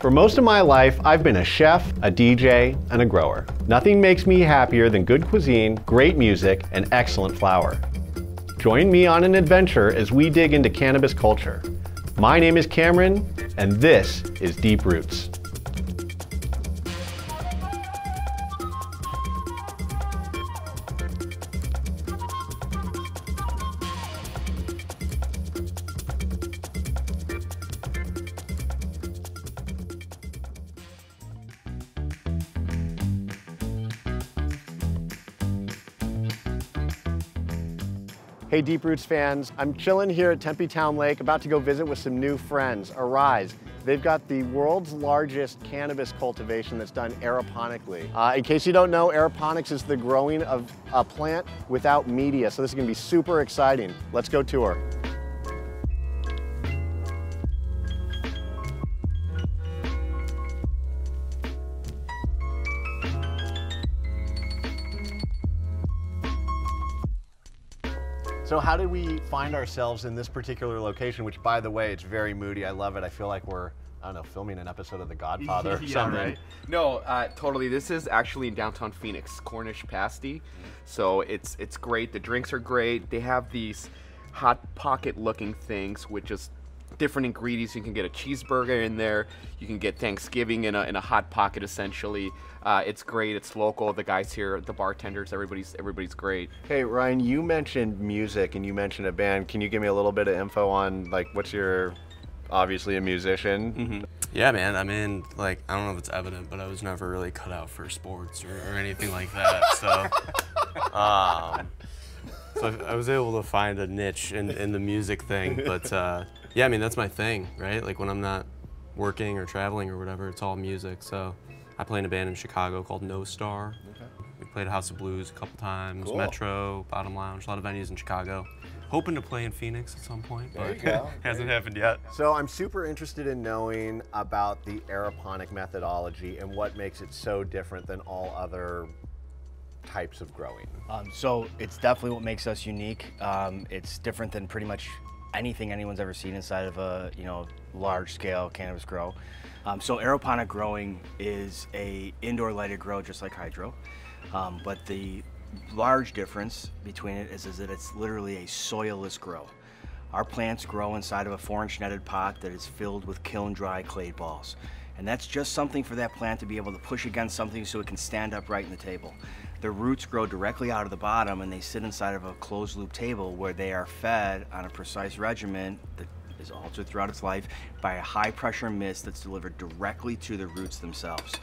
For most of my life, I've been a chef, a DJ, and a grower. Nothing makes me happier than good cuisine, great music, and excellent flower. Join me on an adventure as we dig into cannabis culture. My name is Cameron, and this is Deep Roots. Deep Roots fans, I'm chilling here at Tempe Town Lake, about to go visit with some new friends, Aeriz. They've got the world's largest cannabis cultivation that's done aeroponically. Uh, in case you don't know, aeroponics is the growing of a plant without media, so this is gonna be super exciting. Let's go tour. So how did we find ourselves in this particular location, which by the way, it's very moody. I love it. I feel like we're, I don't know, filming an episode of The Godfather or Yeah, something. right. No, uh, totally. This is actually in downtown Phoenix, Cornish Pasty. So it's it's great. The drinks are great. They have these hot pocket looking things, which is different ingredients. You can get a cheeseburger in there. You can get Thanksgiving in a, in a hot pocket essentially. Uh, it's great. It's local. The guys here, the bartenders, everybody's everybody's great. Hey Ryan, you mentioned music and you mentioned a band. Can you give me a little bit of info on like what's your, obviously a musician? Yeah, man. I mean, like, I don't know if it's evident, but I was never really cut out for sports or, or anything like that. So, um, so I I was able to find a niche in, in the music thing. But uh, yeah, I mean, that's my thing, right? Like when I'm not working or traveling or whatever, it's all music. So I play in a band in Chicago called No Star. We played House of Blues a couple times, Cool. Metro, Bottom Lounge, a lot of venues in Chicago. Hoping to play in Phoenix at some point, There but you go. hasn't happened yet. So I'm super interested in knowing about the aeroponic methodology and what makes it so different than all other types of growing. Um, so it's definitely what makes us unique. Um, it's different than pretty much anything anyone's ever seen inside of a you know large-scale cannabis grow. Um, so aeroponic growing is a indoor lighted grow, just like hydro, um, but the large difference between it is, is that it's literally a soilless grow. Our plants grow inside of a four-inch netted pot that is filled with kiln-dry clay balls. And that's just something for that plant to be able to push against something so it can stand upright in the table. The roots grow directly out of the bottom and they sit inside of a closed loop table where they are fed on a precise regimen that is altered throughout its life by a high pressure mist that's delivered directly to the roots themselves.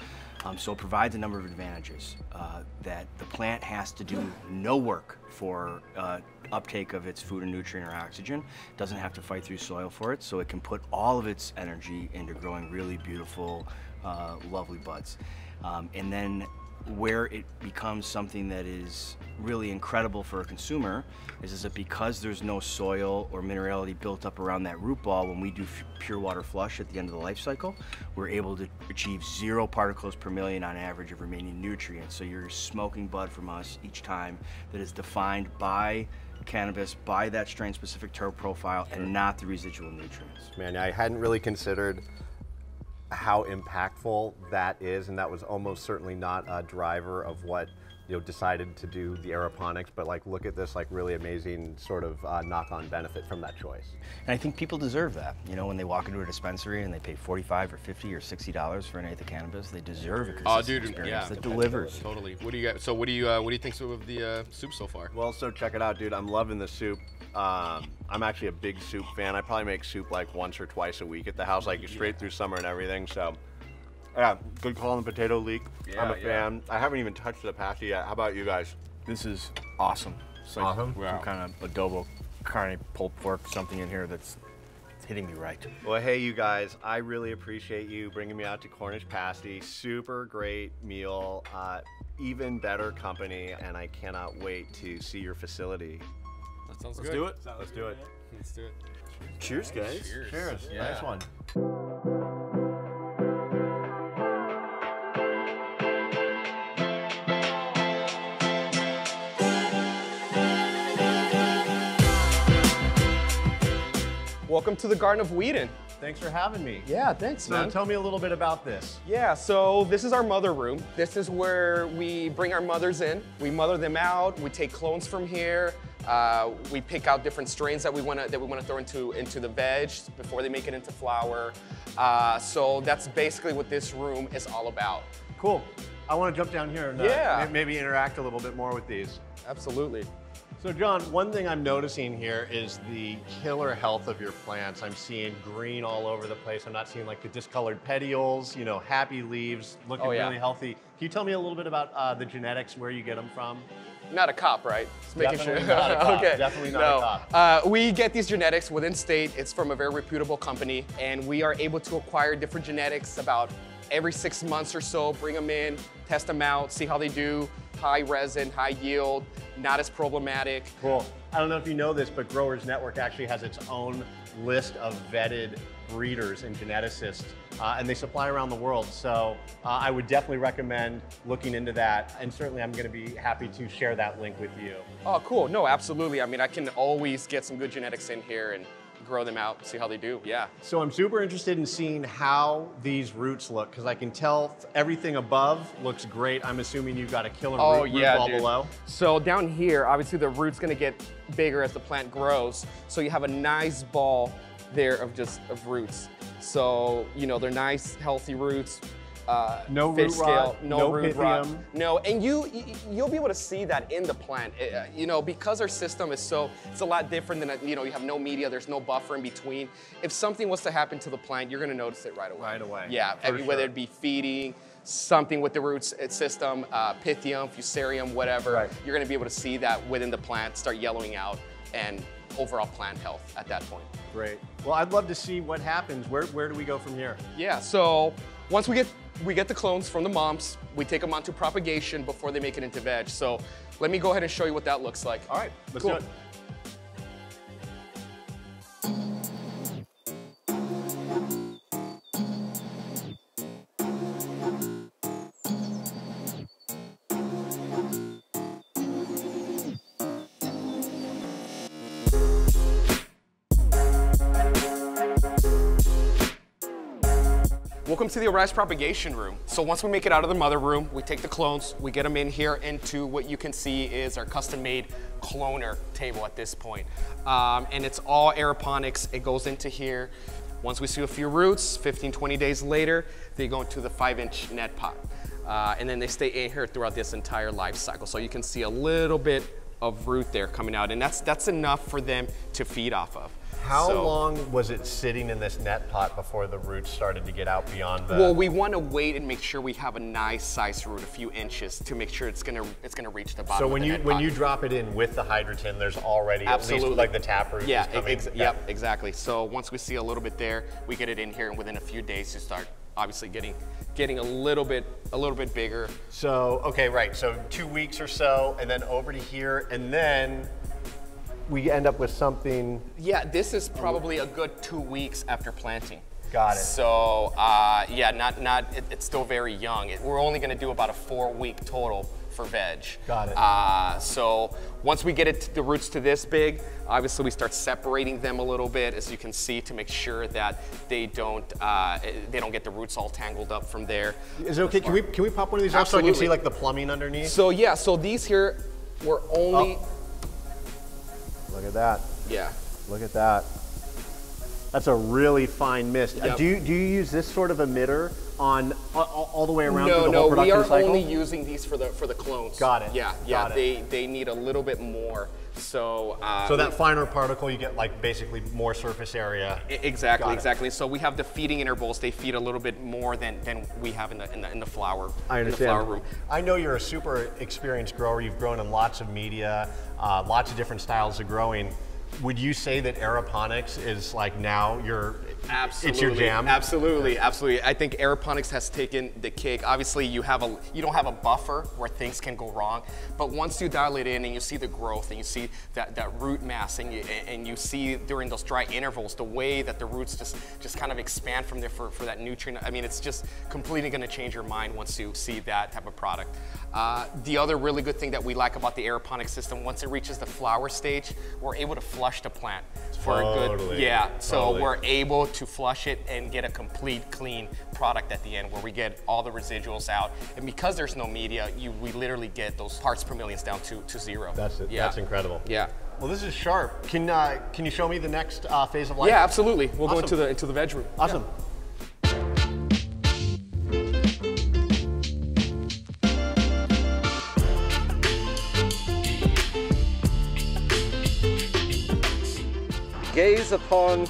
Um, so it provides a number of advantages uh, that the plant has to do no work for uh, uptake of its food and nutrient or oxygen. Doesn't have to fight through soil for it, so it can put all of its energy into growing really beautiful, uh, lovely buds. Um, and then where it becomes something that is really incredible for a consumer is, is that because there's no soil or minerality built up around that root ball, when we do f- pure water flush at the end of the life cycle, we're able to achieve zero particles per million on average of remaining nutrients. So you're smoking bud from us each time that is defined by cannabis, by that strain specific terp profile, and not the residual nutrients. Man, I hadn't really considered how impactful that is, and that was almost certainly not a driver of what you know decided to do the aeroponics. But like, look at this like really amazing sort of uh, knock-on benefit from that choice. And I think people deserve that. You know, when they walk into a dispensary and they pay 45 or 50 or 60 dollars for an eighth of cannabis, they deserve a consistent Oh, dude, experience yeah, that delivers. Totally. What do you got? So, what do you uh, what do you think of the uh, soup so far? Well, so check it out, dude. I'm loving the soup. Um, I'm actually a big soup fan. I probably make soup like once or twice a week at the house, like straight through summer and everything. So, yeah, good call on the potato leek. I'm a Yeah, yeah. fan. I haven't even touched the pasty yet. How about you guys? This is awesome. It's like Awesome? Some kind of adobo, carne, pulled pork, something in here that's hitting me right. Well, hey, you guys, I really appreciate you bringing me out to Cornish Pasty. Super great meal, uh, even better company, and I cannot wait to see your facility. That sounds Let's good. do it. Let's do it. Let's do it. Cheers, guys. Cheers. Cheers. Yeah. Nice one. Welcome to the Garden of Whedon. Thanks for having me. Yeah, thanks, So man. tell me a little bit about this. Yeah, so this is our mother room. This is where we bring our mothers in. We mother them out. We take clones from here. Uh, we pick out different strains that we want to that we want to throw into into the veg before they make it into flower. Uh, so that's basically what this room is all about. Cool. I want to jump down here and uh, Yeah. may- maybe interact a little bit more with these. Absolutely. So John, one thing I'm noticing here is the killer health of your plants. I'm seeing green all over the place. I'm not seeing like the discolored petioles, you know, happy leaves, looking Oh, yeah. really healthy. Can you tell me a little bit about uh, the genetics, where you get them from? Not a cop, right? Just making Definitely sure. not a cop. okay. Definitely not no. a cop. Uh, we get these genetics within state. It's from a very reputable company, and we are able to acquire different genetics about every six months or so. Bring them in, test them out, see how they do. High resin, high yield, not as problematic. Cool. I don't know if you know this, but Growers Network actually has its own list of vetted breeders and geneticists, uh, and they supply around the world. So uh, I would definitely recommend looking into that, and certainly I'm going to be happy to share that link with you. Oh, cool. No, absolutely. I mean, I can always get some good genetics in here and grow them out, see how they do. Yeah. So I'm super interested in seeing how these roots look because I can tell everything above looks great. I'm assuming you've got a killer Oh root, root yeah, ball dude. below. So down here, obviously the root's gonna get bigger as the plant grows. So you have a nice ball there of just of roots. So you know they're nice, healthy roots. Uh, No fish root scale, rot, no, no root rot, no, and you, you'll be able to see that in the plant. Uh, you know because our system is so it's a lot different than you know you have no media, there's no buffer in between. If something was to happen to the plant, you're gonna notice it right away. Right away, Yeah, I mean, whether it be feeding, something with the roots uh, system, uh, pythium, fusarium, whatever, Right. you're gonna be able to see that within the plant start yellowing out and overall plant health at that point. Great. Well, I'd love to see what happens. Where, where do we go from here? Yeah, so once we get we get the clones from the moms, we take them onto propagation before they make it into veg. So let me go ahead and show you what that looks like. All right, let's Cool. do it. Welcome to the Aeriz propagation room. So once we make it out of the mother room, we take the clones, we get them in here into what you can see is our custom made cloner table at this point. Um, and it's all aeroponics, it goes into here. Once we see a few roots, 15, 20 days later, they go into the five inch net pot. Uh, and then they stay in here throughout this entire life cycle. So you can see a little bit of root there coming out and that's, that's enough for them to feed off of. How So- long was it sitting in this net pot before the roots started to get out beyond the? Well, we want to wait and make sure we have a nice size root, a few inches, to make sure it's gonna it's gonna reach the bottom. so when you when pot. you drop it in with the Hydroton, there's already at absolutely least like the tap root. Yeah, ex- Okay. yep, exactly. So once we see a little bit there, we get it in here, and within a few days, you start obviously getting getting a little bit a little bit bigger. So okay, right. So two weeks or so, and then over to here, and then we end up with something. Yeah, this is probably a good two weeks after planting. Got it. So uh, yeah, not not it, it's still very young. It, we're only going to do about a four week total for veg. Got it. Uh, so once we get it the roots to this big, obviously we start separating them a little bit, as you can see, to make sure that they don't uh, they don't get the roots all tangled up from there. Is it okay? Can we can we pop one of these off so I can see like the plumbing underneath? So yeah, so these here were only Oh. Look at that. yeah. Look at that. That's a really fine mist. Uh, do you do you use this sort of emitter on all, all the way around No, the no, whole we are cycle? only using these for the for the clones. Got it, Yeah, yeah. got it. They they need a little bit more. So uh, so that finer particle, you get like basically more surface area. Exactly, exactly. So we have the feeding intervals. They feed a little bit more than, than we have in the in the, in the flower. I In the understand. flower room. I know you're a super experienced grower. You've grown in lots of media, uh, lots of different styles of growing. Would you say that aeroponics is like now your Absolutely. it's your jam? Absolutely, absolutely. I think aeroponics has taken the cake. Obviously, you have a you don't have a buffer where things can go wrong, but once you dial it in and you see the growth and you see that, that root mass and you and you see during those dry intervals the way that the roots just just kind of expand from there for, for that nutrient. I mean, it's just completely going to change your mind once you see that type of product. Uh, the other really good thing that we like about the aeroponic system, once it reaches the flower stage, we're able to flush the plant for a good Totally, yeah. So totally. we're able to flush it and get a complete clean product at the end where we get all the residuals out. And because there's no media, you we literally get those parts per millions down to, to zero. That's it. Yeah. That's incredible. Yeah. Well, this is sharp. Can uh, can you show me the next uh, phase of life? Yeah, absolutely. We'll go into the into the veg room. Awesome. Gaze upon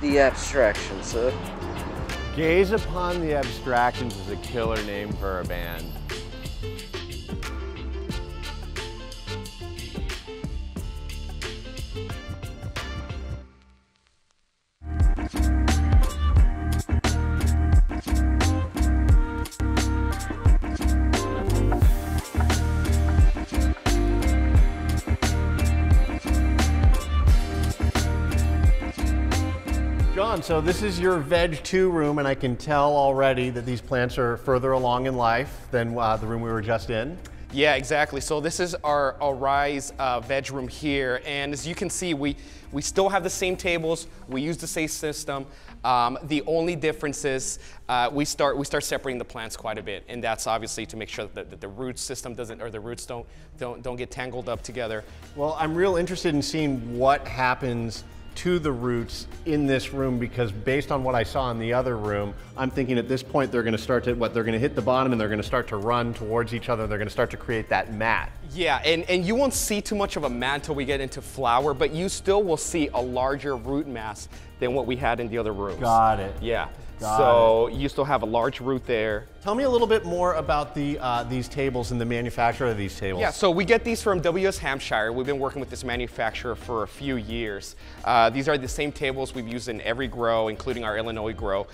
the abstraction, sir. Gaze upon the abstractions is a killer name for a band. So this is your Veg 2 room, and I can tell already that these plants are further along in life than uh, the room we were just in. Yeah, exactly. So this is our Aeriz uh, veg room here, and as you can see, we we still have the same tables. We use the same system. Um, the only difference is uh, we start we start separating the plants quite a bit, and that's obviously to make sure that, that the root system doesn't or the roots don't don't don't get tangled up together. Well, I'm real interested in seeing what happens to the roots in this room because based on what I saw in the other room, I'm thinking at this point they're going to start to what they're going to hit the bottom and they're going to start to run towards each other. They're going to start to create that mat. Yeah, and, and you won't see too much of a mat until we get into flower, but you still will see a larger root mass than what we had in the other rooms. Got it. Yeah. Got so you still have a large root there. Tell me a little bit more about the uh, these tables and the manufacturer of these tables. Yeah, so we get these from WS Hampshire. We've been working with this manufacturer for a few years. Uh, these are the same tables we've used in every grow, including our Illinois grow.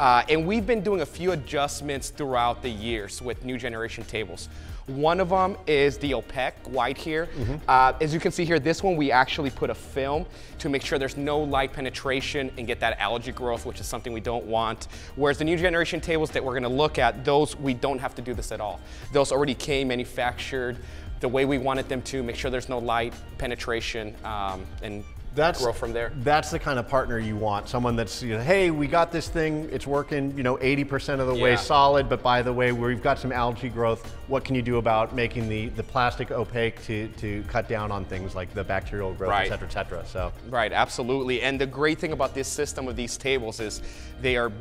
Uh, and we've been doing a few adjustments throughout the years with new generation tables. One of them is the opaque white here. Uh, as you can see here, this one we actually put a film to make sure there's no light penetration and get that algae growth, which is something we don't want. Whereas the new generation tables that we're gonna look at, those we don't have to do this at all. Those already came manufactured the way we wanted them to, make sure there's no light penetration um, and that's grow from there. That's the kind of partner you want. Someone that's, you know, hey, we got this thing, it's working, you know, 80% of the way solid, but by the way, we've got some algae growth. What can you do about making the, the plastic opaque to, to cut down on things like the bacterial growth, Right. et cetera, et cetera. So Right, absolutely. And the great thing about this system of these tables is they are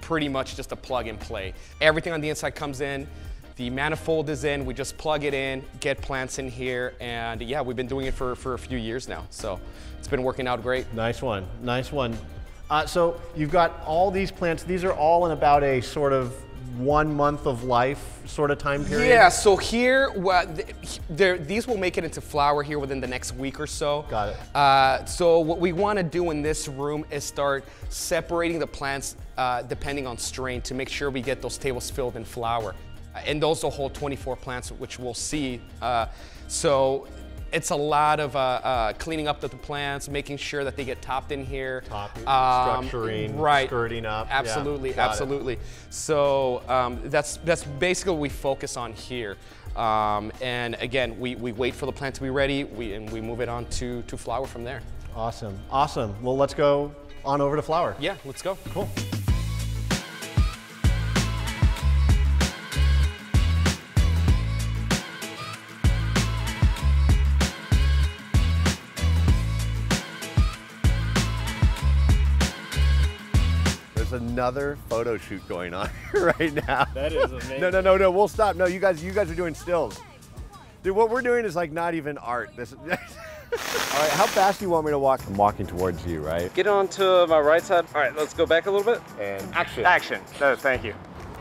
pretty much just a plug and play. Everything on the inside comes in. The manifold is in, we just plug it in, get plants in here, and yeah, we've been doing it for, for a few years now. So it's been working out great. nice one, nice one. Uh, so you've got all these plants. These are all in about a sort of one month of life sort of time period. Yeah, so here, well, th- there, these will make it into flower here within the next week or so. Got it. Uh, so what we want to do in this room is start separating the plants uh, depending on strain to make sure we get those tables filled in flower. And those will hold 24 plants, which we'll see. Uh, so it's a lot of uh, uh, cleaning up the, the plants, making sure that they get topped in here. Topping, Um, structuring, right. skirting up. Yeah, Absolutely, it. absolutely. So um, that's that's basically what we focus on here. Um, and again, we, we wait for the plant to be ready, we, and we move it on to, to flower from there. Awesome, awesome. Well, let's go on over to flower. Yeah, let's go. Cool. Another photo shoot going on right now. That is amazing. No, no, no, no. We'll stop. No, you guys, you guys are doing stills. Dude, what we're doing is like not even art. This. All right, how fast do you want me to walk? I'm walking towards you, right? Get on to my right side. All right, let's go back a little bit. And action. Action. No, thank you.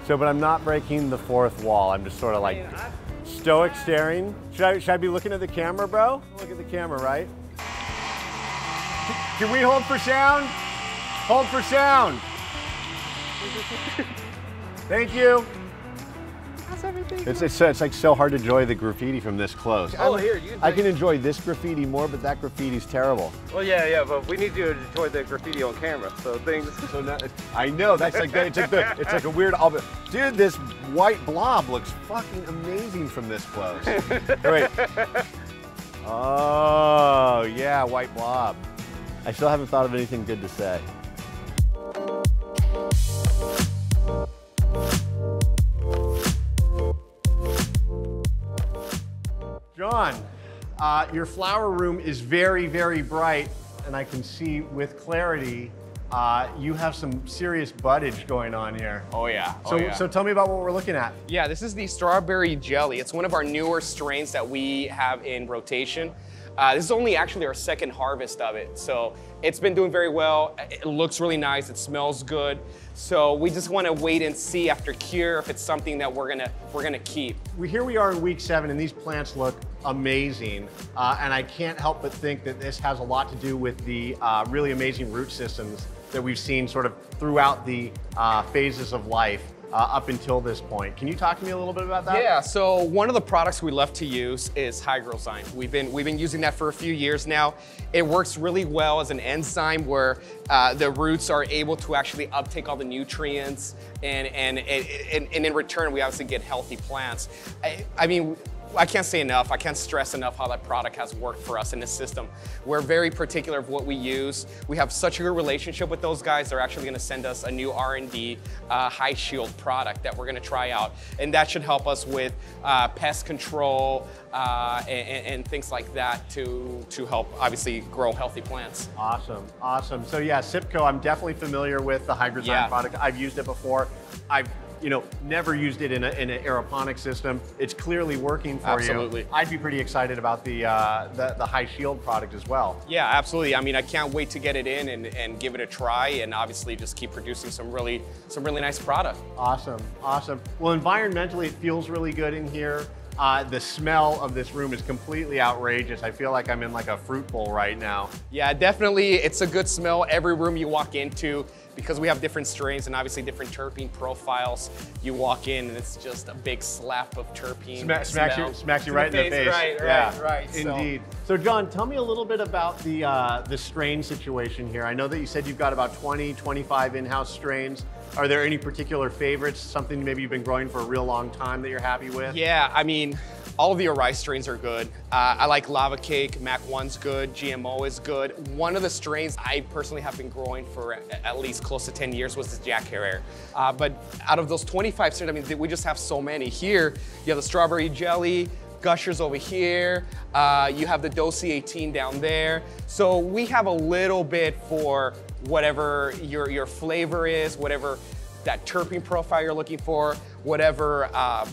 So, but I'm not breaking the fourth wall. I'm just sort of like stoic staring. Should I, should I be looking at the camera, bro? Look at the camera, right? Can we hold for sound? Hold for sound. Thank you. How's everything? It's, it's, it's like so hard to enjoy the graffiti from this close. Oh, I'm- here, you can I can enjoy this graffiti more, but that graffiti's terrible. Well, yeah, yeah, but we need you to enjoy the graffiti on camera. So things. So now, I know that's like it's like the, it's like a weird. I'll Dude, this white blob looks fucking amazing from this close. Wait. Oh yeah, white blob. I still haven't thought of anything good to say. John, uh, your flower room is very, very bright, and I can see with clarity uh, you have some serious buttage going on here. Oh yeah. Oh, so, yeah. so tell me about what we're looking at. Yeah, this is the strawberry jelly. It's one of our newer strains that we have in rotation. Uh, this is only actually our second harvest of it. So it's been doing very well. It looks really nice. It smells good. So we just want to wait and see after cure if it's something that we're gonna we're gonna keep. Here we are in week seven, and these plants look amazing. Uh, and I can't help but think that this has a lot to do with the uh, really amazing root systems that we've seen sort of throughout the uh, phases of life uh, up until this point. Can you talk to me a little bit about that? Yeah, so one of the products we love to use is Hygrozyme. We've been, we've been using that for a few years now. It works really well as an enzyme where uh, the roots are able to actually uptake all the nutrients and, and, and, and in return, we obviously get healthy plants. I, I mean, I can't say enough, I can't stress enough how that product has worked for us in this system. We're very particular of what we use. We have such a good relationship with those guys, they're actually gonna send us a new R&D uh, HyShield product that we're gonna try out. And that should help us with uh, pest control uh, and, and, things like that to, to help obviously grow healthy plants. Awesome, awesome. So yeah, Sipco, I'm definitely familiar with the Hygrozyme Yeah. product. I've used it before. I've you know, never used it in, a, in an aeroponic system. It's clearly working for Absolutely. you. I'd be pretty excited about the, uh, the, the HyShield product as well. Yeah, absolutely. I mean, I can't wait to get it in and, and give it a try and obviously just keep producing some really, some really nice product. Awesome, awesome. Well, environmentally, it feels really good in here. Uh, the smell of this room is completely outrageous. I feel like I'm in like a fruit bowl right now. Yeah, definitely. It's a good smell every room you walk into because we have different strains and obviously different terpene profiles. You walk in and it's just a big slap of terpene. Sma- smacks, you, smacks you right in the face. Right, right, yeah, right. So- Indeed. So, John, tell me a little bit about the uh, the strain situation here. I know that you said you've got about 20, 25 in-house strains. Are there any particular favorites? Something maybe you've been growing for a real long time that you're happy with? Yeah, I mean, all of the Aeriz strains are good. Uh, I like Lava Cake, Mac 1's good, GMO is good. One of the strains I personally have been growing for at least close to 10 years was the Jack Herer. Uh, but out of those 25 strains, I mean, we just have so many. Here, you have the Strawberry Jelly, Gushers over here, uh, you have the Dosi 18 down there. So we have a little bit for whatever your, your flavor is, whatever that terpene profile you're looking for, whatever um,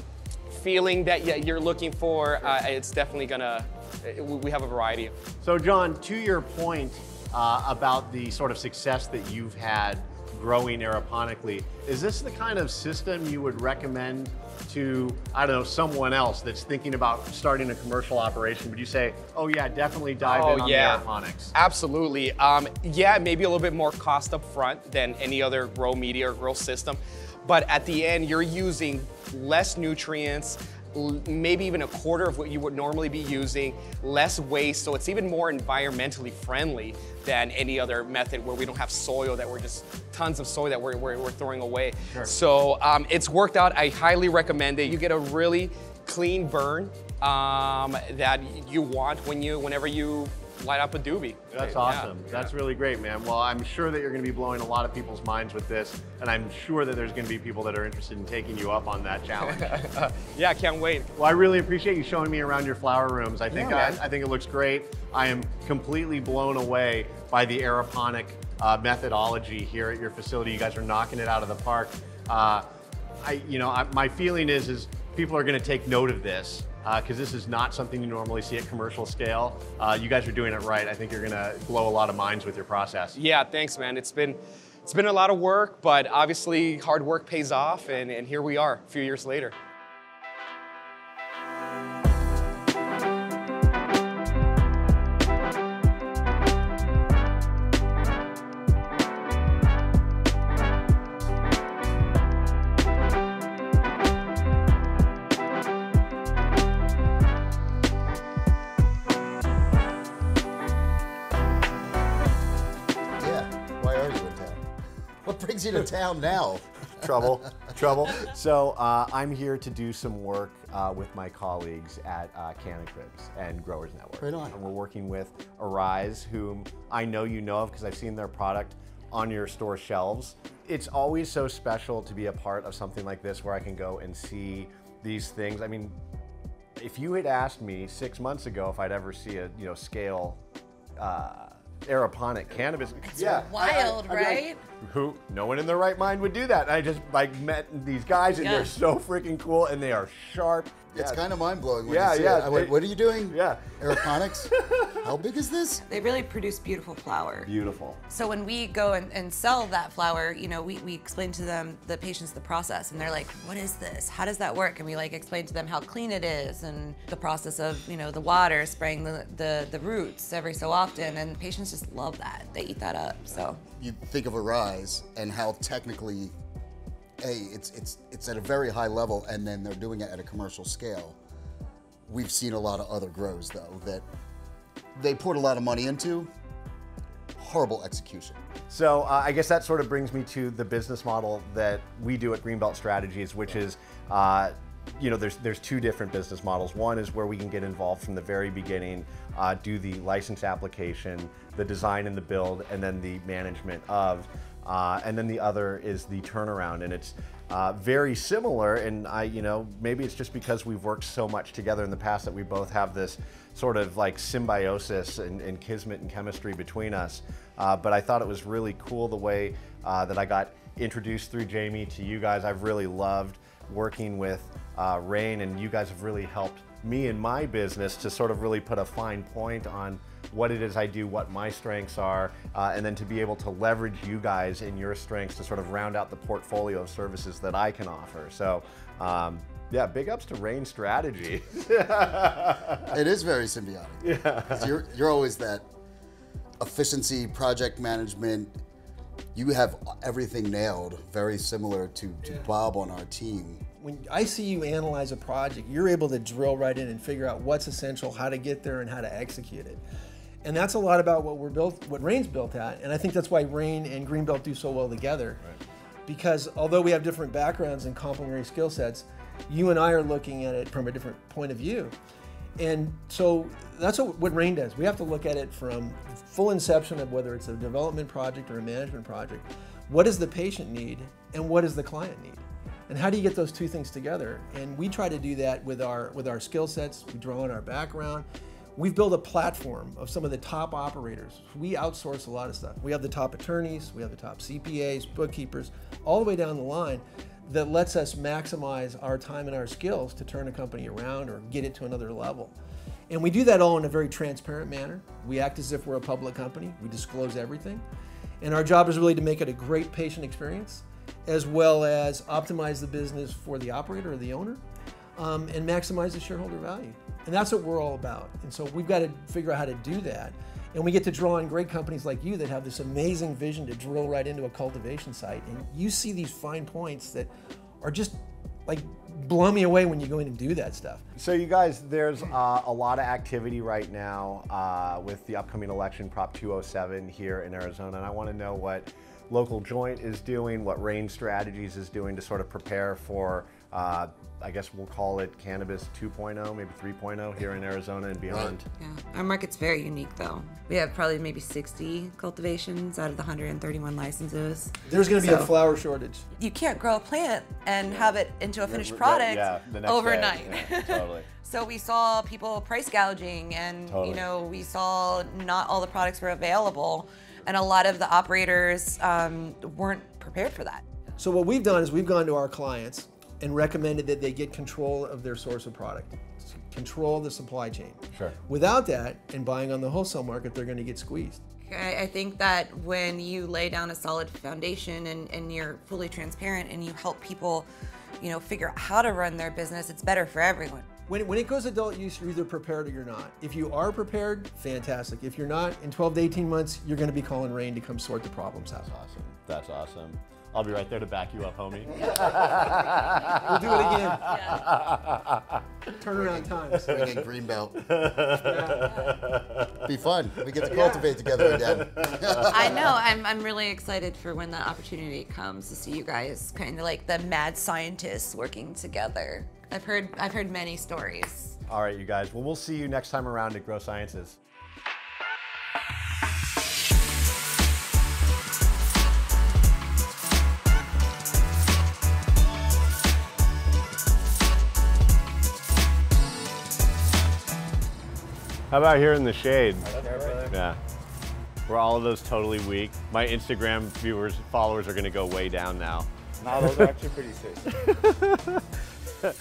feeling that you're looking for, uh, it's definitely gonna, we we have a variety. So, John, to your point uh, about the sort of success that you've had growing aeroponically, is this the kind of system you would recommend to, I don't know, someone else that's thinking about starting a commercial operation? Would you say, oh yeah, definitely dive in on the aeroponics? Absolutely. Um, yeah, maybe a little bit more cost up front than any other grow media or grow system. But at the end, you're using less nutrients, maybe even a quarter of what you would normally be using, less waste, so it's even more environmentally friendly than any other method where we don't have soil that we're just tons of soil that we're, we're, we're throwing away. So um, it's worked out. I highly recommend it. You get a really clean burn um, that you want when you whenever you light up a doobie. That's Yeah, awesome. yeah. That's really great, man. Well, I'm sure that you're going to be blowing a lot of people's minds with this, and I'm sure that there's going to be people that are interested in taking you up on that challenge. Yeah, I can't wait. well, I really appreciate you showing me around your flower rooms. I think Yeah, I. I think it looks great. I am completely blown away by the aeroponic uh, methodology here at your facility. You guys are knocking it out of the park. Uh, I, you know, I, my feeling is is people are going to take note of this because this is not something you normally see at commercial scale. Uh, you guys are doing it right. I think you're going to blow a lot of minds with your process. Yeah, thanks, man. It's been it's been a lot of work, but obviously hard work pays off, and, and here we are a few years later. What brings you to town now? trouble, trouble. So uh, I'm here to do some work uh, with my colleagues at uh, Canna Cribs and Growers Network. Right on. And we're working with Aeriz, whom I know you know of because I've seen their product on your store shelves. It's always so special to be a part of something like this where I can go and see these things. I mean, if you had asked me six months ago if I'd ever see a you know scale uh, aeroponic cannabis, It's wild, I'd be like, right? Who? No one in their right mind would do that. I just like met these guys, and Yeah. they're so freaking cool, and they are sharp. It's kind of mind blowing Yeah, you see yeah, it. I went, they- what are you doing? Yeah. Aeroponics? How big is this? They really produce beautiful flower. beautiful. So when we go and, and sell that flower, you know, we, we explain to them, the patients, the process, and they're like, what is this? How does that work? And we like explain to them how clean it is and the process of, you know, the water, spraying the, the, the roots every so often. And patients just love that. They eat that up, so. You think of a rise and how technically, A, it's, it's, it's at a very high level, and then they're doing it at a commercial scale. We've seen a lot of other grows, though, that they poured a lot of money into. Horrible execution. So uh, I guess that sort of brings me to the business model that we do at Greenbelt Strategies, which is, uh, you know, there's there's two different business models. One is where we can get involved from the very beginning, uh, do the license application, the design and the build, and then the management of. Uh, and then the other is the turnaround, and it's uh, very similar. And I, you know, maybe it's just because we've worked so much together in the past that we both have this sort of like symbiosis and, and kismet and chemistry between us. Uh, but I thought it was really cool the way uh, that I got introduced through Jamie to you guys. I've really loved working with uh, Rain, and you guys have really helped me in my business to sort of really put a fine point on what it is I do, what my strengths are, uh, and then to be able to leverage you guys in your strengths to sort of round out the portfolio of services that I can offer. So, um, yeah, big ups to Rain Strategy. It is very symbiotic. Yeah. You're, you're always that efficiency, project management. You have everything nailed, very similar to, to Bob on our team. when I see you analyze a project, you're able to drill right in and figure out what's essential, how to get there, and how to execute it. And that's a lot about what we're built, what Rain's built at. And I think that's why Rain and Greenbelt do so well together. Because although we have different backgrounds and complementary skill sets, you and I are looking at it from a different point of view. And so that's what, what Rain does. We have to look at it from full inception of whether it's a development project or a management project. What does the patient need and what does the client need? And how do you get those two things together? And we try to do that with our with our skill sets. We draw on our background. We've built a platform of some of the top operators. We outsource a lot of stuff. We have the top attorneys, we have the top CPAs, bookkeepers, all the way down the line that lets us maximize our time and our skills to turn a company around or get it to another level. And we do that all in a very transparent manner. We act as if we're a public company. We disclose everything. And our job is really to make it a great patient experience, as well as optimize the business for the operator or the owner, um, and maximize the shareholder value. And that's what we're all about. And so we've got to figure out how to do that. And we get to draw on great companies like you that have this amazing vision to drill right into a cultivation site. And you see these fine points that are just like blow me away when you go in and do that stuff. So you guys, there's uh, a lot of activity right now uh, with the upcoming election, Prop 207 here in Arizona, and I want to know what local joint is doing, what Rain Strategies is doing to sort of prepare for, uh, I guess we'll call it cannabis 2.0, maybe 3.0 here in Arizona and beyond. Yeah, our market's very unique though. We have probably maybe 60 cultivations out of the 131 licenses. There's going to be a flower shortage. You can't grow a plant and have it into a finished Right, product yeah, the next day, overnight. yeah, totally. so we saw people price gouging and Totally. you know we saw not all the products were available and a lot of the operators um, weren't prepared for that. So what we've done is we've gone to our clients and recommended that they get control of their source of product, control the supply chain. Sure. Without that, and buying on the wholesale market, they're going to get squeezed. I, I think that when you lay down a solid foundation and, and you're fully transparent and you help people, you know, figure out how to run their business, it's better for everyone. When, when it goes adult use, you're either prepared or you're not. If you are prepared, fantastic. If you're not, in 12 to 18 months, you're going to be calling Rain to come sort the problems out. That's Awesome. That's awesome. I'll be right there to back you up, homie. We'll do it again. Turnaround times. Bring in Greenbelt. Be fun. We get to cultivate together again. I know. I'm, I'm really excited for when that opportunity comes to see you guys kind of like the mad scientists working together. I've heard I've heard many stories. All right, you guys. Well, we'll see you next time around at Grow Sciences. How about here in the shade? Yeah. Were all of those totally weak? My Instagram viewers, followers are gonna go way down now. No, those are actually pretty safe.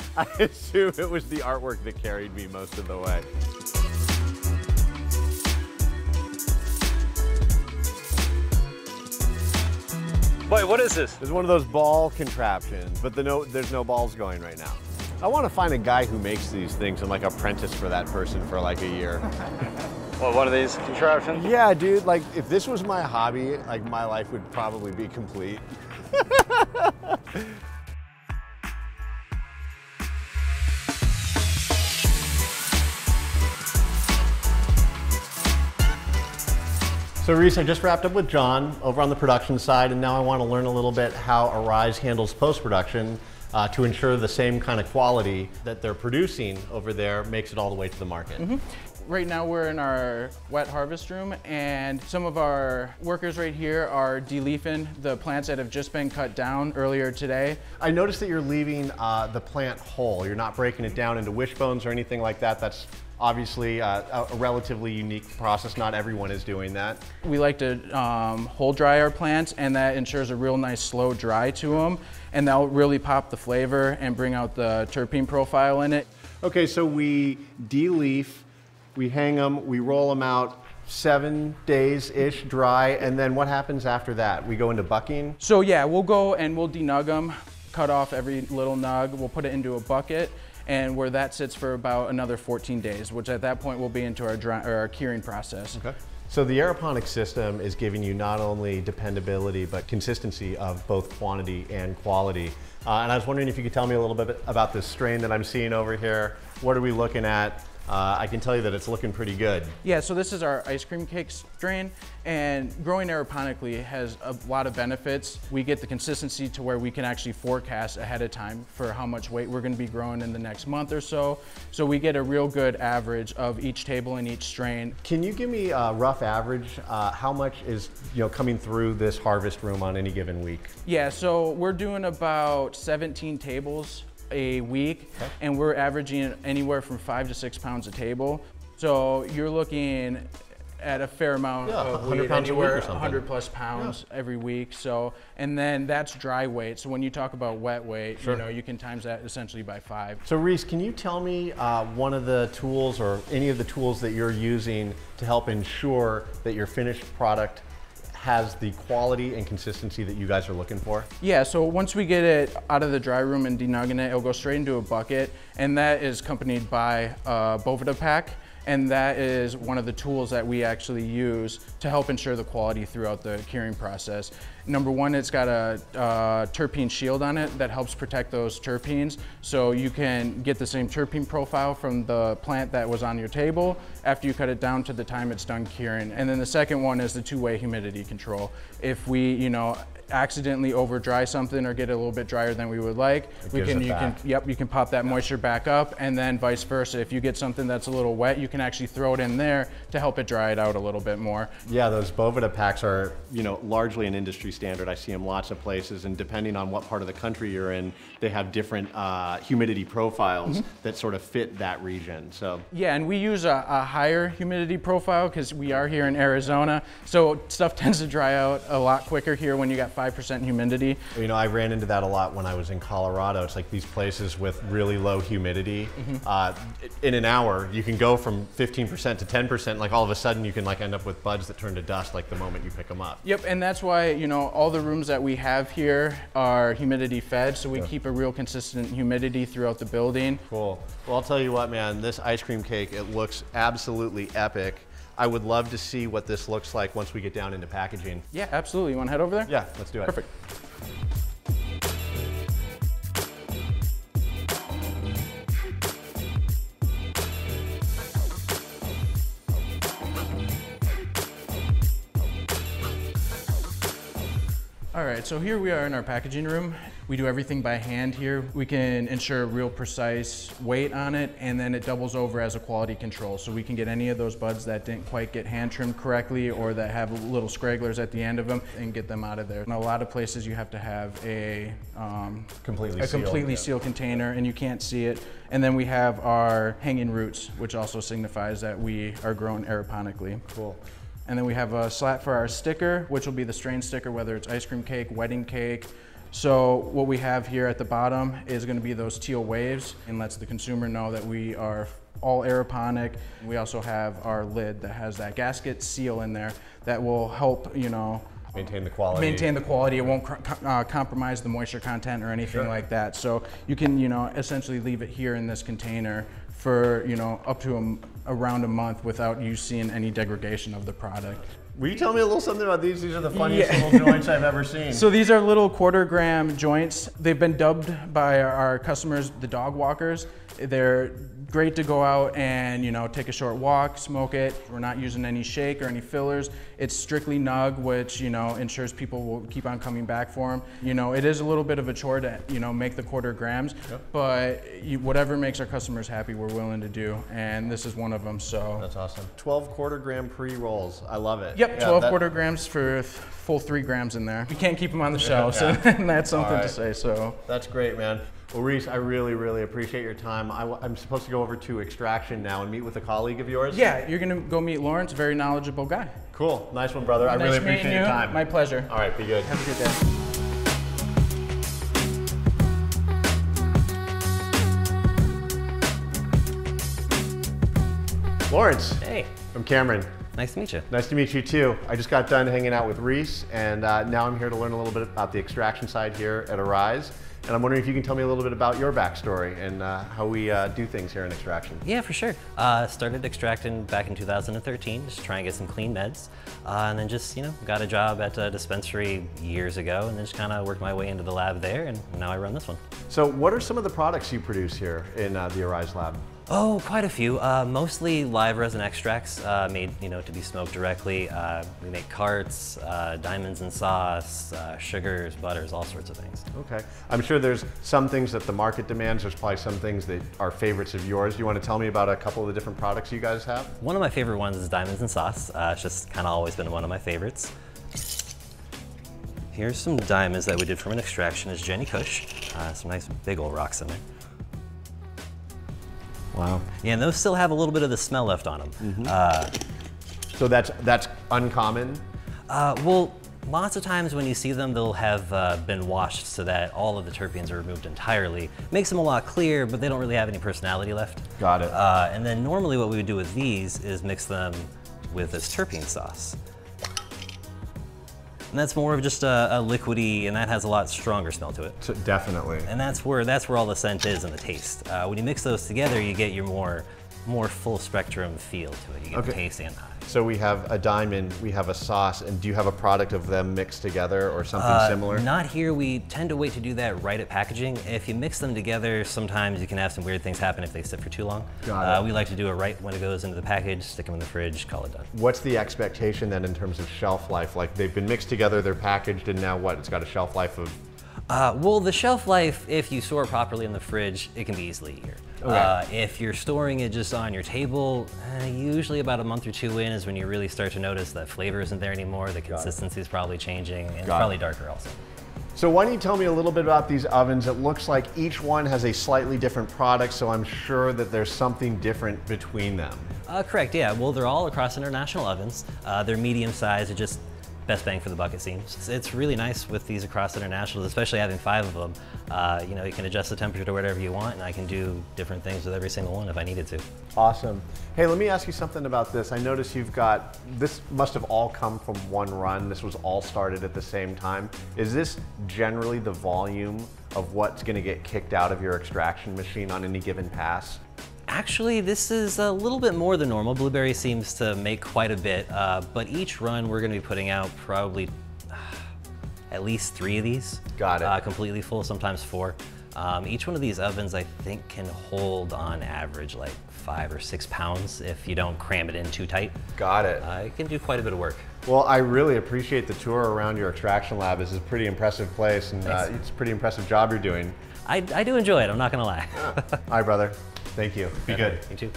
I assume it was the artwork that carried me most of the way. Wait, what is this? It's one of those ball contraptions, but the no, there's no balls going right now. I want to find a guy who makes these things and like apprentice for that person for like a year. What, one of these contraptions? yeah, dude, like if this was my hobby, like my life would probably be complete. So Reese, I just wrapped up with John over on the production side, and now I want to learn a little bit how Aeriz handles post-production uh, to ensure the same kind of quality that they're producing over there makes it all the way to the market. Right now we're in our wet harvest room and some of our workers right here are deleafing the plants that have just been cut down earlier today. I noticed that you're leaving uh, the plant whole. You're not breaking it down into wishbones or anything like that. That's obviously uh, a relatively unique process. Not everyone is doing that. We like to um, hold dry our plants and that ensures a real nice slow dry to them and that'll really pop the flavor and bring out the terpene profile in it. Okay, so we de-leaf, we hang them, we roll them out seven days-ish dry, and then what happens after that? We go into bucking? So yeah, we'll go and we'll denug them, cut off every little nug, we'll put it into a bucket and where that sits for about another 14 days, which at that point will be into our, dry, or our curing process. Okay. So the aeroponic system is giving you not only dependability, but consistency of both quantity and quality. Uh, and I was wondering if you could tell me a little bit about this strain that I'm seeing over here. What are we looking at? Uh, I can tell you that it's looking pretty good. Yeah, so this is our ice cream cake strain, and growing aeroponically has a lot of benefits. We get the consistency to where we can actually forecast ahead of time for how much weight we're gonna be growing in the next month or so. So we get a real good average of each table and each strain. Can you give me a rough average? Uh, how much is you know coming through this harvest room on any given week? Yeah, so we're doing about 17 tables a week, and we're averaging anywhere from five to six pounds a table. So you're looking at a fair amount Yeah, of 100 weight, pounds a week or anywhere 100 plus pounds every week. So, and then that's dry weight. So when you talk about wet weight, you know, you can times that essentially by five. So Reese, can you tell me uh, one of the tools or any of the tools that you're using to help ensure that your finished product has the quality and consistency that you guys are looking for? Yeah, so once we get it out of the dry room and denugging it, it'll go straight into a bucket, and that is accompanied by a Boveda pack, and that is one of the tools that we actually use to help ensure the quality throughout the curing process. Number one, it's got a uh, terpene shield on it that helps protect those terpenes, so you can get the same terpene profile from the plant that was on your table after you cut it down to the time it's done curing. And then the second one is the two-way humidity control. If we, you know, accidentally over dry something or get it a little bit drier than we would like, we can you back. can yep, you can pop that moisture back up and then vice versa. If you get something that's a little wet, you can actually throw it in there to help it dry it out a little bit more. Yeah, those Boveda packs are, you know, largely an industry standard. I see them lots of places, and depending on what part of the country you're in, they have different uh, humidity profiles that sort of fit that region. So Yeah, and we use a, a higher humidity profile because we are here in Arizona. So stuff tends to dry out a lot quicker here when you got 5% humidity. You know, I ran into that a lot when I was in Colorado. It's like these places with really low humidity. Uh, in an hour, you can go from 15% to 10%. Like all of a sudden, you can like end up with buds that turn to dust like the moment you pick them up. Yep, and that's why, you know, all the rooms that we have here are humidity fed, so we keep a real consistent humidity throughout the building. Cool. Well, I'll tell you what, man. This ice cream cake, it looks absolutely epic. I would love to see what this looks like once we get down into packaging. Yeah, absolutely. You want to head over there? Yeah, let's do it. Perfect. All right, so here we are in our packaging room. We do everything by hand here. We can ensure real precise weight on it, and then it doubles over as a quality control. So we can get any of those buds that didn't quite get hand trimmed correctly or that have little scragglers at the end of them and get them out of there. In a lot of places you have to have a um, Completely a sealed, completely yeah. sealed container and you can't see it. And then we have our hanging roots, which also signifies that we are grown aeroponically. Cool. And then we have a slat for our sticker, which will be the strain sticker, whether it's ice cream cake, wedding cake. So what we have here at the bottom is gonna be those teal waves and lets the consumer know that we are all aeroponic. We also have our lid that has that gasket seal in there that will help, you know, Maintain the quality. maintain the quality. It won't uh, compromise the moisture content or anything Sure. like that. So you can, you know, essentially leave it here in this container for, you know, up to a around a month without you seeing any degradation of the product. Will you tell me a little something about these? These are the funniest Yeah. little joints I've ever seen. So these are little quarter gram joints. They've been dubbed by our- our customers the dog walkers. They're great to go out and you know take a short walk, smoke it. We're not using any shake or any fillers. It's strictly nug, which you know ensures people will keep on coming back for them. You know it is a little bit of a chore to you know make the quarter grams, but you, whatever makes our customers happy, we're willing to do, and this is one of them. So That's awesome. 12 quarter gram pre-rolls. I love it. Yep, Yeah, 12 that- quarter grams for full three grams in there. You can't keep them on the shelf, yeah. and that's something All to say. So That's great, man. Well, Reese, I really, really appreciate your time. I, am supposed to go over to Extraction now and meet with a colleague of yours. yeah, you're gonna go meet Lawrence, a very knowledgeable guy. Cool. Nice one, brother. I Nice really meeting appreciate your time. My pleasure. All right, be good. Have a good day. Lawrence. Hey. I'm Cameron. Nice to meet you. Nice to meet you too. I just got done hanging out with Reese, and uh, now I'm here to learn a little bit about the extraction side here at Aeriz. And I'm wondering if you can tell me a little bit about your backstory and uh, how we uh, do things here in extraction. Yeah, for sure. Uh, started extracting back in 2013, just trying to get some clean meds. Uh, and then just, you know, got a job at a dispensary years ago and then just kind of worked my way into the lab there and now I run this one. So, what are some of the products you produce here in uh, the Aeriz lab? Oh, quite a few. Uh, mostly live resin extracts uh, made, you know, to be smoked directly. Uh, we make carts, uh, diamonds and sauce, uh, sugars, butters, all sorts of things. Okay. I'm sure there's some things that the market demands. There's probably some things that are favorites of yours. Do you want to tell me about a couple of the different products you guys have? One of my favorite ones is diamonds and sauce. Uh, it's just kind of always been one of my favorites. Here's some diamonds that we did from an extraction. Is Jenny Kush. Uh, some nice big old rocks in there. Wow. Yeah, and those still have a little bit of the smell left on them. Mm-hmm. Uh, So that's that's uncommon. uh, well, lots of times when you see them, they'll have uh, been washed so that all of the terpenes are removed entirely. Makes them a lot clearer, but they don't really have any personality left. Got it. Uh, and then normally what we would do with these is mix them with this terpene sauce. And that's more of just a, a liquidy, and that has a lot stronger smell to it. Definitely. And that's where that's where all the scent is and the taste. Uh, when you mix those together, you get your more more full spectrum feel to it. You get Okay. taste and high. So we have a diamond, we have a sauce, and do you have a product of them mixed together or something Uh, similar? Not here. We tend to wait to do that right at packaging. If you mix them together, sometimes you can have some weird things happen if they sit for too long. Got Uh, it. we like to do it right when it goes into the package, stick them in the fridge, call it done. What's the expectation then in terms of shelf life? Like they've been mixed together, they're packaged, and now what? It's got a shelf life of. Uh, well, the shelf life, if you store properly in the fridge, it can be easily a year. Okay. Uh, if you're storing it just on your table, uh, usually about a month or two in is when you really start to notice that flavor isn't there anymore, the consistency is probably changing, and it's it. probably darker also. So why don't you tell me a little bit about these ovens? It looks like each one has a slightly different product, so I'm sure that there's something different between them. Uh, correct, yeah. Well, they're all Across International ovens. Uh, they're medium size, it just best bang for the buck it seems. It's, really nice with these Across Internationals, especially having five of them. Uh, you know, you can adjust the temperature to whatever you want, and I can do different things with every single one if I needed to. Awesome. Hey, let me ask you something about this. I notice you've got, this must have all come from one run. This was all started at the same time. Is this generally the volume of what's going to get kicked out of your extraction machine on any given pass? Actually, this is a little bit more than normal. Blueberry seems to make quite a bit, uh, but each run we're going to be putting out probably uh, at least three of these. Got it. Uh, completely full, sometimes four. Um, each one of these ovens, I think, can hold on average like five or six pounds if you don't cram it in too tight. Got it. Uh, it can do quite a bit of work. Well, I really appreciate the tour around your extraction lab. This is a pretty impressive place, and uh, it's a pretty impressive job you're doing. I, I do enjoy it, I'm not gonna lie. All right, brother. Thank you. Be good. You too.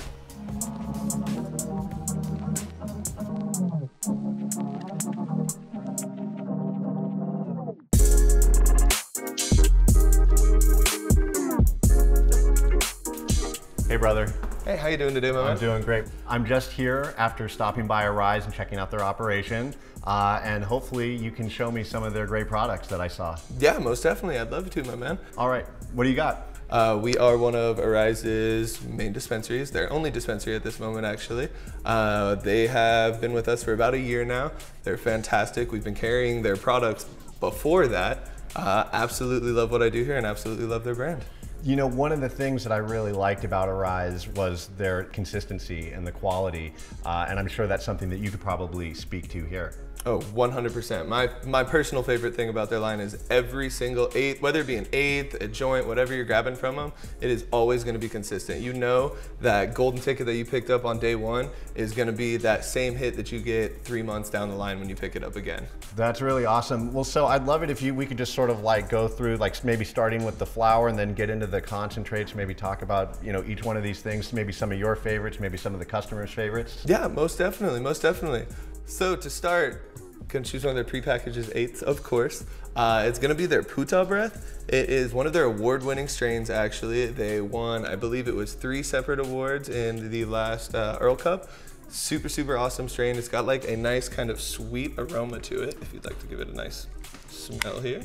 Hey, brother. Hey, how you doing today, my I'm man? doing great. I'm just here after stopping by Aeriz and checking out their operation, uh, and hopefully you can show me some of their great products that I saw. Yeah, most definitely. I'd love to, my man. All right, what do you got? Uh, we are one of Aeriz's main dispensaries, their only dispensary at this moment, actually. Uh, they have been with us for about a year now. They're fantastic. We've been carrying their products before that. Uh, absolutely love what I do here and absolutely love their brand. You know, one of the things that I really liked about Arise was their consistency and the quality, uh, and I'm sure that's something that you could probably speak to here. Oh, 100%. My my personal favorite thing about their line is every single eighth, whether it be an eighth, a joint, whatever you're grabbing from them, it is always going to be consistent. You know that golden ticket that you picked up on day one is going to be that same hit that you get three months down the line when you pick it up again. That's really awesome. Well, so I'd love it if you we could just sort of like go through like maybe starting with the flower and then get into the concentrates. Maybe talk about you know each one of these things. Maybe some of your favorites. Maybe some of the customers' favorites. Yeah, most definitely, most definitely. So to start, can choose one of their prepackages eighths, of course. Uh, it's gonna be their Puta Breath. It is one of their award-winning strains, actually. They won, I believe it was three separate awards in the last uh, Errl Cup. Super, super awesome strain. It's got like a nice kind of sweet aroma to it, if you'd like to give it a nice smell here.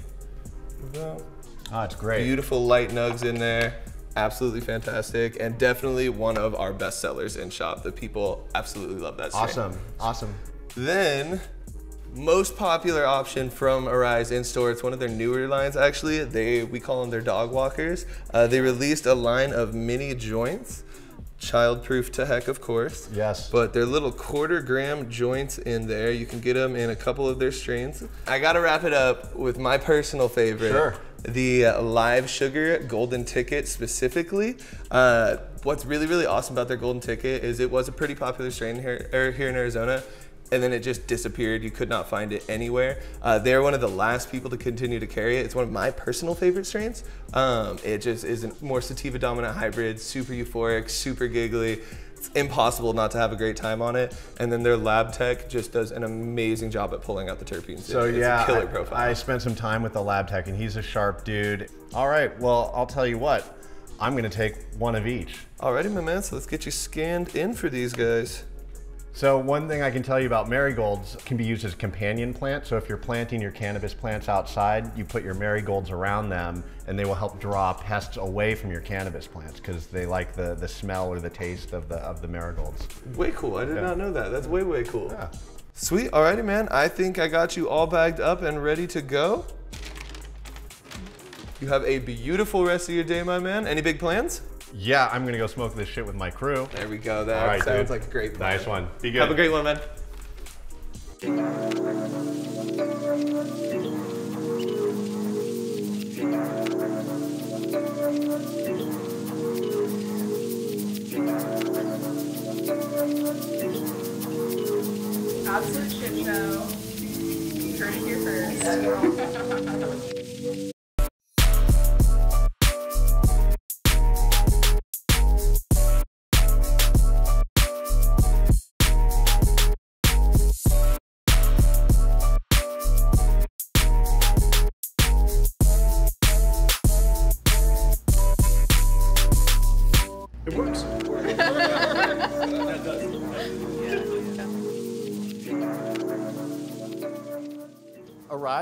Oh, it's great. Beautiful light nugs in there. Absolutely fantastic, and definitely one of our best sellers in shop. The people absolutely love that strain. Awesome, awesome. Then, most popular option from Aeriz in store. It's one of their newer lines, actually. They we call them their dog walkers. Uh, they released a line of mini joints, childproof to heck, of course. Yes. But they're little quarter gram joints in there. You can get them in a couple of their strains. I gotta wrap it up with my personal favorite. Sure. The uh, live sugar golden ticket specifically. Uh, what's really really awesome about their golden ticket is it was a pretty popular strain here er, here in Arizona and then it just disappeared. You could not find it anywhere. Uh, they're one of the last people to continue to carry it. It's one of my personal favorite strains. Um, it just is a more sativa dominant hybrid, super euphoric, super giggly. It's impossible not to have a great time on it. And then their lab tech just does an amazing job at pulling out the terpenes. So it's yeah, a killer I, profile. I spent some time with the lab tech, and he's a sharp dude. All right, well, I'll tell you what. I'm gonna take one of each. Alrighty, my man. So let's get you scanned in for these guys. So one thing I can tell you about marigolds can be used as a companion plant. So if you're planting your cannabis plants outside, you put your marigolds around them and they will help draw pests away from your cannabis plants because they like the, the smell or the taste of the, of the marigolds. Way cool. I did Yeah. not know that. That's way, way cool. Yeah. Sweet. Alrighty, man. I think I got you all bagged up and ready to go. You have a beautiful rest of your day, my man. Any big plans? Yeah, I'm gonna go smoke this shit with my crew. There we go. That All right, sounds dude. like a great plan. Nice one. Be good. Have a great one, man. Absolute shit show. You heard it here first.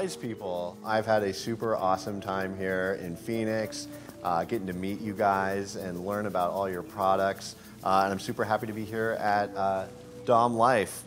Aeriz people, I've had a super awesome time here in Phoenix, uh, getting to meet you guys and learn about all your products. Uh, and I'm super happy to be here at uh, Dom Life.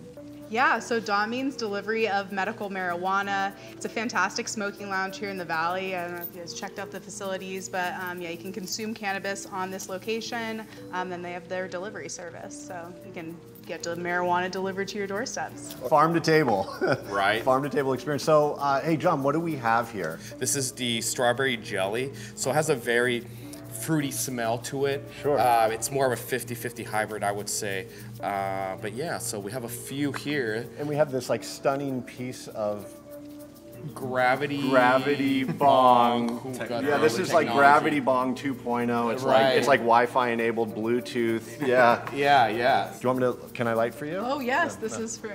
Yeah, so DOM means delivery of medical marijuana. It's a fantastic smoking lounge here in the Valley. I don't know if you guys checked out the facilities, but um, yeah, you can consume cannabis on this location. Um, then they have their delivery service, so you can get the marijuana delivered to your doorsteps. Farm to table. Right. Farm to table experience. So, uh, hey, John, what do we have here? This is the strawberry jelly. So it has a very fruity smell to it. Sure. Uh, it's more of a 50-50 hybrid, I would say. Uh, but yeah, so we have a few here. And we have this like stunning piece of Gravity. Gravity Bong. Hookah Yeah, this is like. Gravity Bong 2.0. It's like it's like Wi-Fi enabled Bluetooth. Yeah. Yeah, yeah. Do you want me to? Can I light for you? Oh yes, this is for.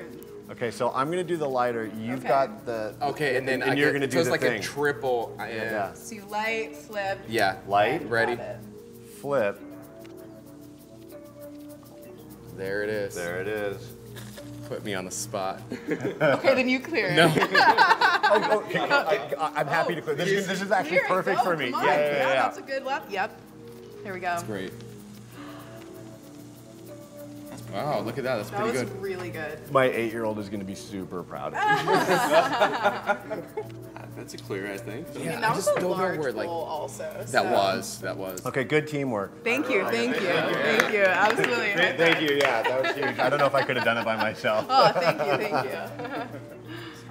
Okay, so I'm gonna do the lighter. You've Okay. got the. Okay, and then and I you're get- gonna do so it's the like thing. a triple. uh, Yeah. Yeah. So you light, flip. Yeah. Light. Ready? Flip. There it is. There it is. Put me on the spot. Okay, then you clear it. No. oh, okay. I, am happy to clear. This, is, oh, this is actually perfect Go, for me. Yeah, yeah, yeah. yeah. That's a good left. Yep. Here we go. That's great. Wow, look at that. That's That pretty was good. really good. My eight-year-old is gonna be super proud of me. That's a clear, I think. I mean, that I was just a don't know large where, like, bowl also. That was. That was. okay, good teamwork. Thank you, thank you, thank you. Absolutely. Th- Thank you. Yeah, that was huge. I don't know if I could have done it by myself. Oh, thank you, thank you.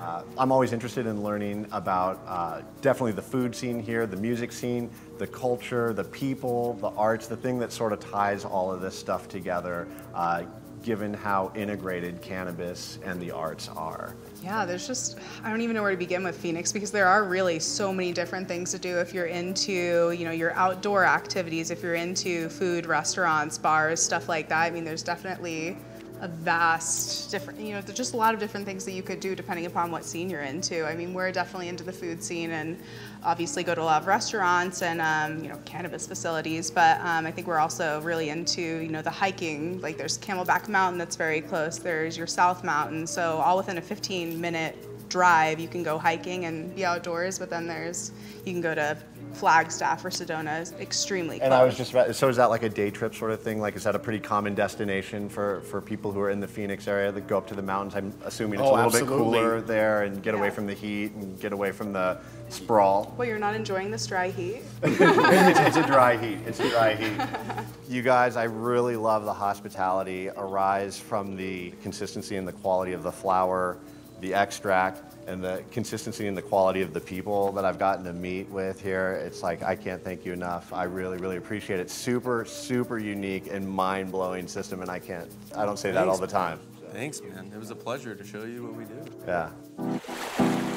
Uh, I'm always interested in learning about uh, definitely the food scene here, the music scene, the culture, the people, the arts, the thing that sort of ties all of this stuff together, uh, given how integrated cannabis and the arts are. Yeah, there's just, I don't even know where to begin with Phoenix because there are really so many different things to do if you're into, you know, your outdoor activities, if you're into food, restaurants, bars, stuff like that. I mean, there's definitely a vast different, you know, there's just a lot of different things that you could do depending upon what scene you're into. I mean, we're definitely into the food scene and obviously go to a lot of restaurants and, um, you know, cannabis facilities, but um, I think we're also really into, you know, the hiking. Like there's Camelback Mountain that's very close. There's your South Mountain. So all within a 15 minute drive, you can go hiking and be outdoors, but then there's, you can go to Flagstaff or Sedona, is extremely close. And I was just about, so is that like a day trip sort of thing? Like, is that a pretty common destination for, for people who are in the Phoenix area that go up to the mountains? I'm assuming it's Oh, a little bit cooler there and get away from the heat and get away from the sprawl. Well, you're not enjoying this dry heat? it's, it's a dry heat. It's a dry heat. You guys, I really love the hospitality Aeriz from the consistency and the quality of the flower, the extract, and the consistency and the quality of the people that I've gotten to meet with here. It's like I can't thank you enough. I really, really appreciate it. Super, super unique and mind-blowing system, and I can't. I don't say that all the time. Thanks, man. It was a pleasure to show you what we do. Yeah.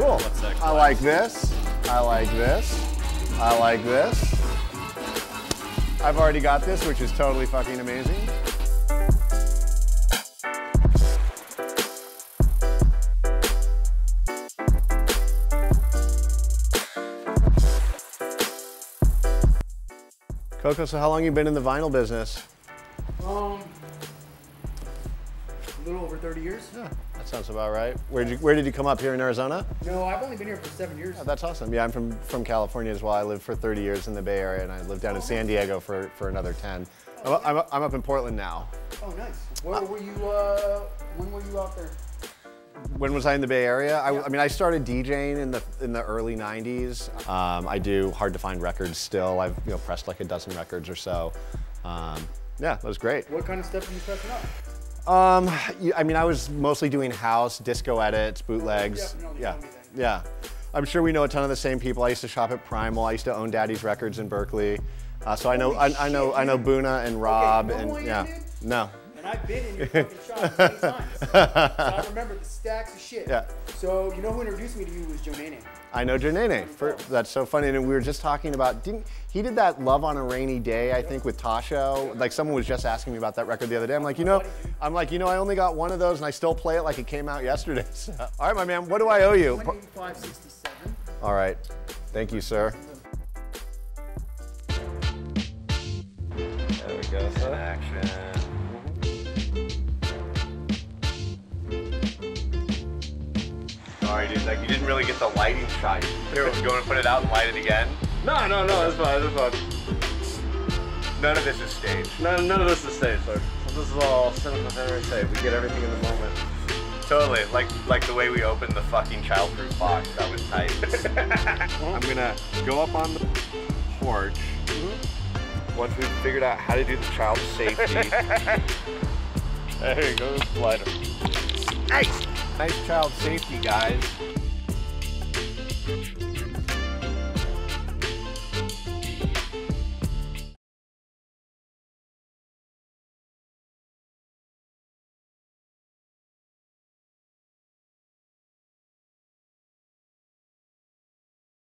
Cool. I like this. I like this. I like this. I've already got this, which is totally fucking amazing. Coco, so how long you been in the vinyl business? Sounds about right. Where did you, where did you come up here in Arizona? No, I've only been here for seven years. Oh, that's awesome. Yeah, I'm from, from California as well. I lived for 30 years in the Bay Area and I lived down in San Diego for, for another 10. I'm, I'm, I'm up in Portland now. Oh, nice. Where were you? Uh, when were you out there? When was I in the Bay Area? I, I mean, I started DJing in the in the early '90s. Um, I do hard to find records still. I've you know pressed like a dozen records or so. Um, yeah, that was great. What kind of stuff are you pressing up? Um, I mean, I was mostly doing house, disco edits, bootlegs. Yeah, yeah. I'm sure we know a ton of the same people. I used to shop at Primal. I used to own Daddy's Records in Berkeley. Uh, so I know, I, I know, I know Boona and Rob, who and yeah, no. And I've been in your fucking shop many times. so I remember the stacks of shit. Yeah. So you know who introduced me to you was Joe Nene. I know Janene. For, that's so funny. And we were just talking about, didn't he did that Love on a Rainy Day, I think, with Tasha. Like someone was just asking me about that record the other day. I'm like, you know, I'm like, you know, I only got one of those and I still play it like it came out yesterday. So, all right, my man, what do I owe you? 185.67. All right. Thank you, sir. There we go, sir. Action. Sorry, dude. Like you didn't really get the lighting shot. Here, you want to put it out and light it again? No, no, no, that's fine, that's fine. None of this is staged. None, none of this is staged, sir. This is all cinéma vérité. We get everything in the moment. Totally, like like the way we opened the fucking childproof box. That was tight. I'm gonna go up on the porch. Mm-hmm. Once we've figured out how to do the child safety. there you go, the slider. Nice, nice child safety, guys.